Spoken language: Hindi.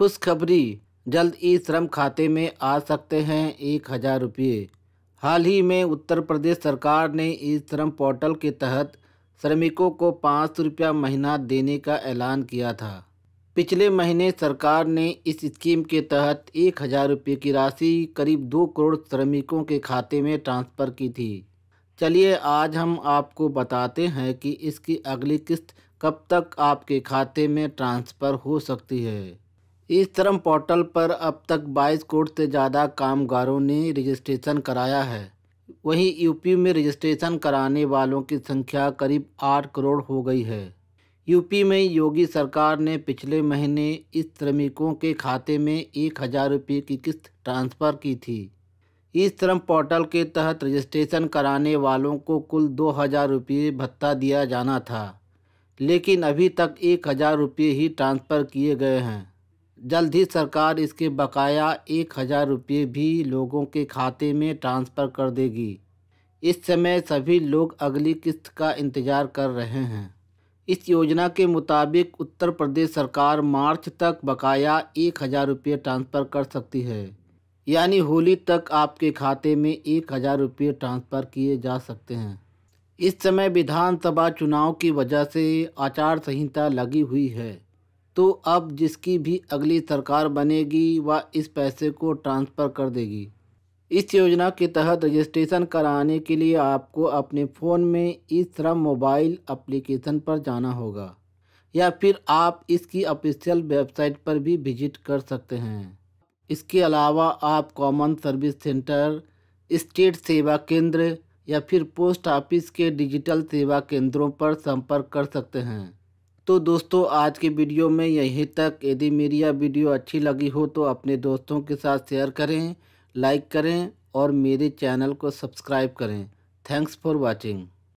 खुशखबरी, जल्द ई श्रम खाते में आ सकते हैं एक हज़ार रुपये। हाल ही में उत्तर प्रदेश सरकार ने ई श्रम पोर्टल के तहत श्रमिकों को पाँच सौ रुपया महीना देने का ऐलान किया था। पिछले महीने सरकार ने इस स्कीम के तहत एक हज़ार रुपये की राशि, करीब दो करोड़ श्रमिकों के खाते में ट्रांसफ़र की थी। चलिए आज हम आपको बताते हैं कि इसकी अगली किस्त कब तक आपके खाते में ट्रांसफ़र हो सकती है। इस श्रम पोर्टल पर अब तक 22 करोड़ से ज़्यादा कामगारों ने रजिस्ट्रेशन कराया है। वहीं यूपी में रजिस्ट्रेशन कराने वालों की संख्या करीब आठ करोड़ हो गई है। यूपी में योगी सरकार ने पिछले महीने इस श्रमिकों के खाते में एक हज़ार रुपये की किस्त ट्रांसफ़र की थी। इस श्रम पोर्टल के तहत रजिस्ट्रेशन कराने वालों को कुल दो हज़ार रुपये भत्ता दिया जाना था, लेकिन अभी तक एक हज़ार रुपये ही ट्रांसफ़र किए गए हैं। जल्द ही सरकार इसके बकाया एक हज़ार रुपये भी लोगों के खाते में ट्रांसफ़र कर देगी। इस समय सभी लोग अगली किस्त का इंतज़ार कर रहे हैं। इस योजना के मुताबिक उत्तर प्रदेश सरकार मार्च तक बकाया एक हज़ार रुपये ट्रांसफ़र कर सकती है। यानी होली तक आपके खाते में एक हज़ार रुपये ट्रांसफ़र किए जा सकते हैं। इस समय विधानसभा चुनाव की वजह से आचार संहिता लगी हुई है। तो अब जिसकी भी अगली सरकार बनेगी, वह इस पैसे को ट्रांसफ़र कर देगी। इस योजना के तहत रजिस्ट्रेशन कराने के लिए आपको अपने फ़ोन में ई श्रम मोबाइल एप्लीकेशन पर जाना होगा, या फिर आप इसकी ऑफिशियल वेबसाइट पर भी विज़िट कर सकते हैं। इसके अलावा आप कॉमन सर्विस सेंटर, स्टेट सेवा केंद्र, या फिर पोस्ट ऑफ़िस के डिजिटल सेवा केंद्रों पर संपर्क कर सकते हैं। तो दोस्तों, आज के वीडियो में यहीं तक। यदि मेरी यह वीडियो अच्छी लगी हो तो अपने दोस्तों के साथ शेयर करें लाइक करें और मेरे चैनल को सब्सक्राइब करें। Thanks for watching